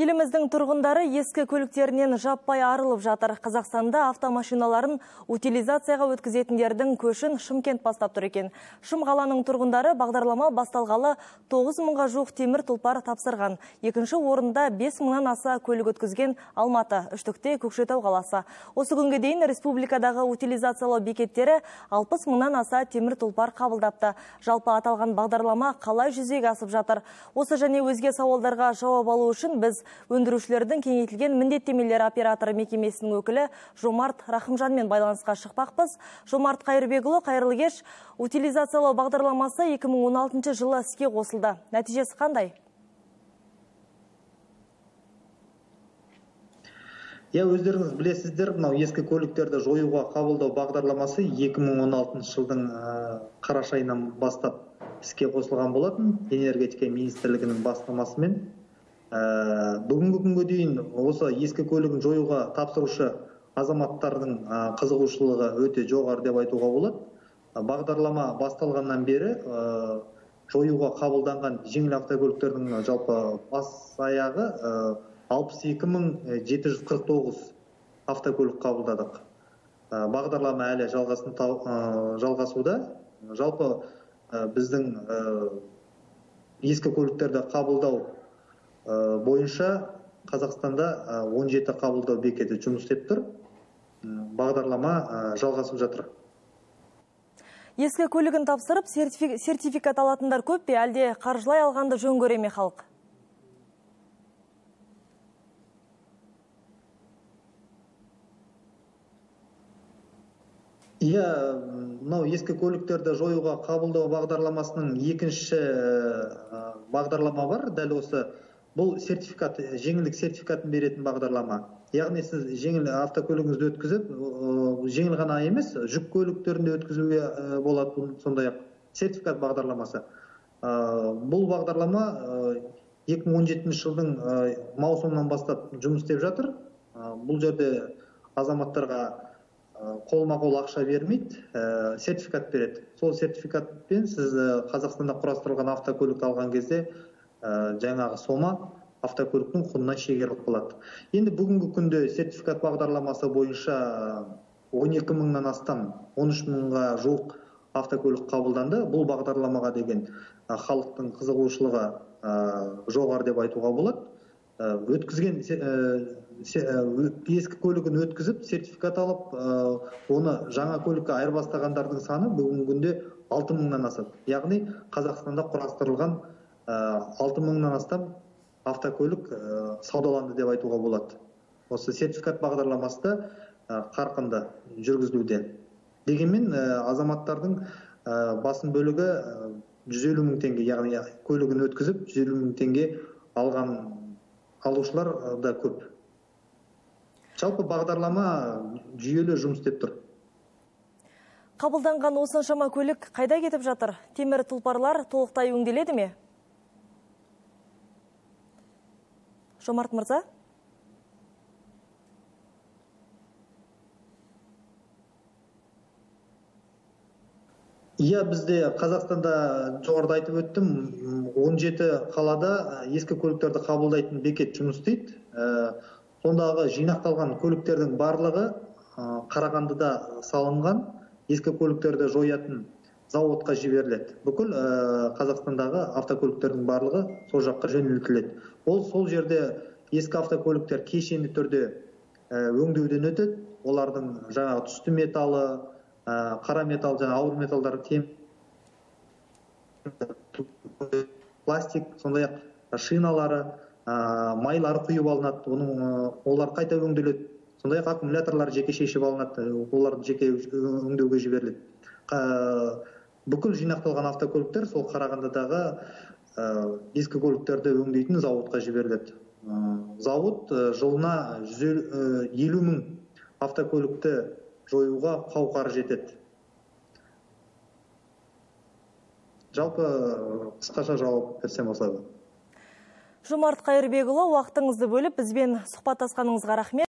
Еліміздің тұрғындары ескі көліктерінен жаппай арылып жатыр. Қазақстанда автомашиналарын утилизацияға өткізетіндердің көшін Шымкент бастап тұр екен. Шым қаланың тұрғындары бағдарлама басталғалы 9 мыңға жуық темір тұлпар тапсырған. Екінші орында 5 мыңнан аса көлік өткізген Алматы, үштікте Көкшетау қаласы. Осы күнге дейін республикадағы утилизациялау бекеттері 60 мыңнан аса темір тұлпар қабылдапты. Жалпы аталған бағдарлама қалай жүзеге асып жатыр. Осы және өзге сауалдарға жауап алу үшін біз өндірушілердің кеңейтілген міндеттемелер операторы мекемесінің өкілі Жомарт Рахымжанмен байланысқа шықпақпыз. Жомарт Қайырбекұлы, қайырлы кеш. Утилизациялау бағдарламасы 2016 жылы іске қосылды. Нәтижесі қандай? иә өздеріңіз білесіздер мынау ескі көліктерді жоюға қабылдау бағдарламасы 2016 жылдың қараша айынан бастап іске қосылған болатын энергетика министрлігінің бастамасымен Ә, бүгінгі күнге дейін осы ескі көлігін жоюға тапсырушы азаматтардың қызығушылығы өте жоғары деп айтуға болады. Бағдарлама басталғаннан бері жоюға қабылданған жеңіл автокөліктердің жалпы бас аяғы алпыс екі мың жеті жүз қырық тоғыз автокөлік қабылдадық. Бағдарлама әлі жалғасын жалғасуда. Жалпы біздің ескі көліктерді қабылдау бойынша қазақстанда 17 қабылдау бекеті жұмыс істеп тұр. Бағдарлама жалғасып жатыр. Ескі көлігін тапсырып сертификат алатындар көп пе? Әлде қаржылай алғанды жөн көре ме халық? Иә мынау ескі көліктерді жоюға қабылдау бағдарламасының екінші бағдарлама бар. Дәл осы бұл сертификат жеңілдік сертификатын беретін бағдарлама. Яғни сіз жеңіл автокөлігіңізді өткізіп жеңіл ғана емес жүк көліктерін өткізуге болады сондай ақ сертификат бағдарламасы. Бұл бағдарлама 2017 жылдың маусымынан бастап жұмыс істеп жатыр. Бұл жерде азаматтарға қолма қол ақша бермейді сертификат береді. Сол сертификатпен сіз қазақстанда құрастырылған автокөлікті алған кезде Э, жаңағы сома автокөліктің құнына шегеріліп қалады. Енді бүгінгі күнде сертификат бағдарламасы бойынша 12 э, мыңнан астам 13 мыңға жуық автокөлік қабылданды. Бұл бағдарламаға деген э, халықтың қызығушылығы жоғары деп айтуға болады. Өткізген ескі көлігін өткізіп сертификат алып оны жаңа көлікке айырбастағандардың саны бүгінгі күнде алты мыңнан асады. Яғни қазақстанда құрастырылған алты мыңнан астам автокөлік саудаланды деп айтуға болады. Осы сертификат бағдарламасы да қарқынды жүргізілуде. Дегенмен азаматтардың басым бөлігі жүз елу мың теңге яғни көлігін өткізіп жүз елу мың теңге алған алушылар да көп. Жалпы бағдарлама жүйелі жұмыс істеп тұр. Қабылданған осыншама көлік қайда кетіп жатыр? Темір тұлпарлар толықтай өңделеді ме? Жомарт мырза? Иә бізде қазақстанда жоғарыда айтып өттім. 17 қалада ескі көліктерді қабылдайтын бекет жұмыс істейді. Сондағы жинақталған көліктердің барлығы қарағандыда салынған. Ескі көліктерді жоятын зауытқа жіберіледі. Бүкіл қазақстандағы автокөліктердің барлығы сол жаққа жөнелтіледі. Ол сол жерде ескі автокөліктер кешенді түрде өңдеуден өтеді. Олардың жаңағы түсті металы қара металл және ауыр металдар тем пластик сондай ақ шиналары майлары құйып алынады. Оның олар қайта өңделеді. Сондай ақ аккумуляторлар жеке шешіп алынады. Оларды жеке өңдеуге жіберіледі. Бүкіл жинақталған автокөліктер сол қарағандыдағы ескі көліктерді өңдейтін зауытқа жіберіледі. Зауыт жылына жүз елу мың автокөлікті жоюға қауқары жетеді. Жалпы қысқаша жауап берсем осылай жомарт қайырбекұлы уақытыңызды бөліп бізбен сұхбаттасқаныңызға рахмет.